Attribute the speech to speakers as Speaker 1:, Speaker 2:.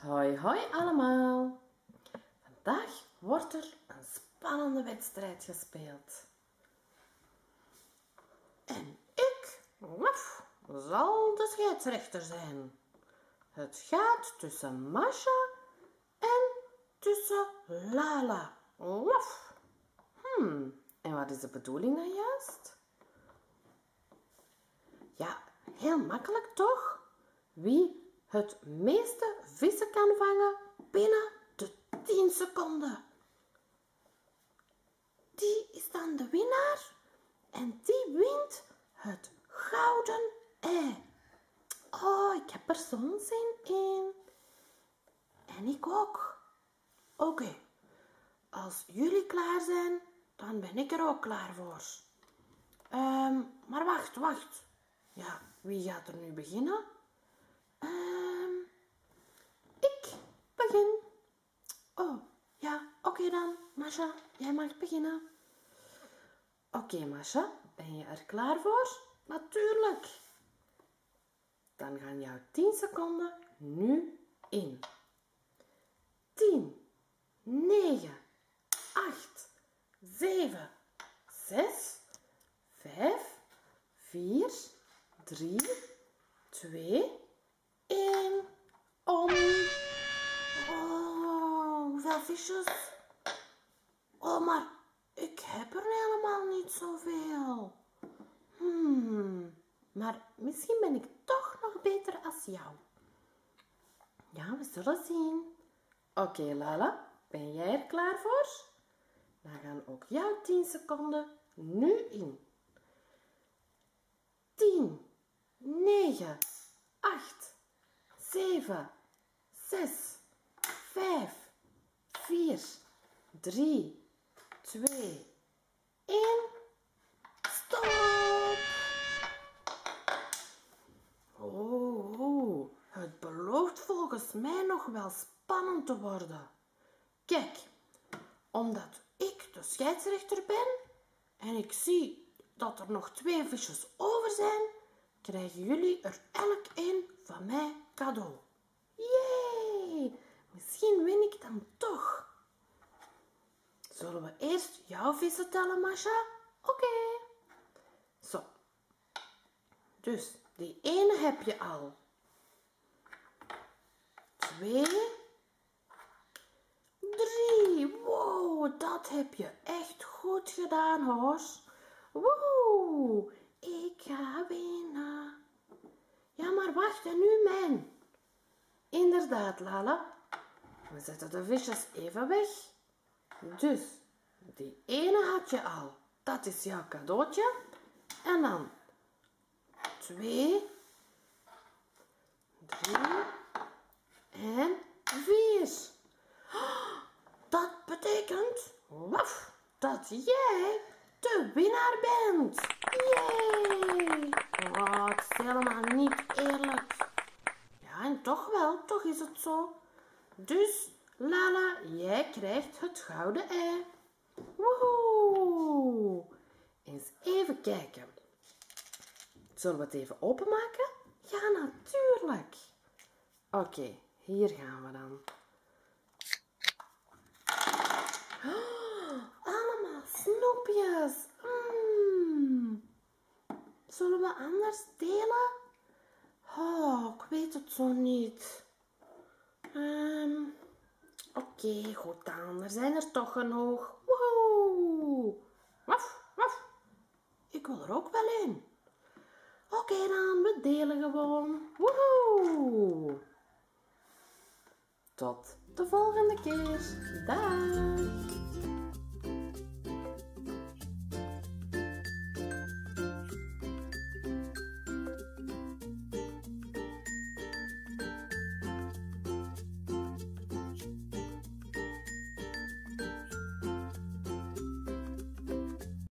Speaker 1: Hoi hoi allemaal. Vandaag wordt er een spannende wedstrijd gespeeld. En ik, waf, zal de scheidsrechter zijn. Het gaat tussen Masha en tussen Lala. Waf. Hmm, en wat is de bedoeling dan juist? Ja, heel makkelijk toch? Wie het meeste vissen kan vangen binnen de 10 seconden. Die is dan de winnaar en die wint het gouden ei. Oh, ik heb er zo'n zin in. En ik ook. Oké, als jullie klaar zijn, dan ben ik er ook klaar voor. Ehm, maar wacht, wacht. Ja, wie gaat er nu beginnen? Ehm, ik begin. Oh, ja, oké dan. Masha, jij mag beginnen. Oké, Masha, ben je er klaar voor? Natuurlijk. Dan gaan jouw 10 seconden nu in. 10, 9, 8, 7, 6, 5, 4, 3, 2, visjes? Oh, maar ik heb er helemaal niet zoveel. Hmm, maar misschien ben ik toch nog beter als jou. Ja, we zullen zien. Oké, Lala, ben jij er klaar voor? Dan gaan ook jouw 10 seconden nu in. 10, 9, 8, 7, 6, 5, 4, 3, 2, 1. Stop! Oh, oh, het belooft volgens mij nog wel spannend te worden. Kijk, omdat ik de scheidsrechter ben en ik zie dat er nog twee visjes over zijn, krijgen jullie er elk een van mij cadeau. Yay! Misschien win ik dan toch. Zullen we eerst jouw vissen tellen, Masha? Oké. Zo. Dus, die ene heb je al. Twee. Drie. Wow, dat heb je echt goed gedaan, hoor. Woe, ik ga winnen. Ja, maar wacht, en nu mijn. Inderdaad, Lala. We zetten de visjes even weg. Dus, die ene had je al. Dat is jouw cadeautje. En dan twee, drie en vier. Dat betekent, waf, dat jij de winnaar bent. Yay! Oh, is helemaal niet eerlijk. Ja, en toch wel, toch is het zo. Dus, Lala, jij krijgt het gouden ei. Woehoe! Eens even kijken. Zullen we het even openmaken? Ja, natuurlijk. Oké, hier gaan we dan. Oh, allemaal snoepjes. Mm. Zullen we anders delen? Oh, ik weet het zo niet. Um, Oké, goed dan. Er zijn er toch genoeg. Woehoe. Waf, waf. Ik wil er ook wel in. Oké dan, we delen gewoon. Woehoe. Tot de volgende keer. Dag.